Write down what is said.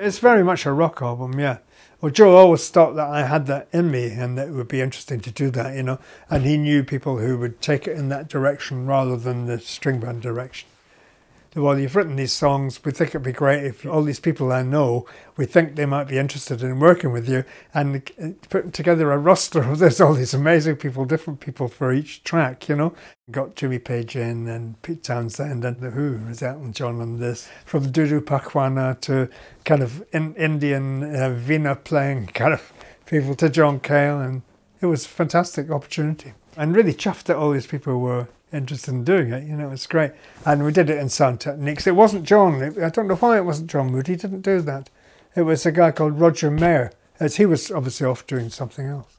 It's very much a rock album, yeah. Well, Joe always thought that I had that in me and that it would be interesting to do that, you know. And he knew people who would take it in that direction rather than the string band direction well, you've written these songs. We think it'd be great if all these people I know, we think they might be interested in working with you and putting together a roster of there's all these amazing people, different people for each track, you know. Got Jimmy Page in and Pete Townshend, and The Who was Elton John on this. From Dudu Pukwana to kind of in Indian uh, Veena playing kind of people to John Cale and it was a fantastic opportunity. And really chuffed that all these people were interested in doing it. You know, it's great. And we did it in sound techniques. It wasn't John. I don't know why it wasn't John Wood. He didn't do that. It was a guy called Roger Mayer, as he was obviously off doing something else.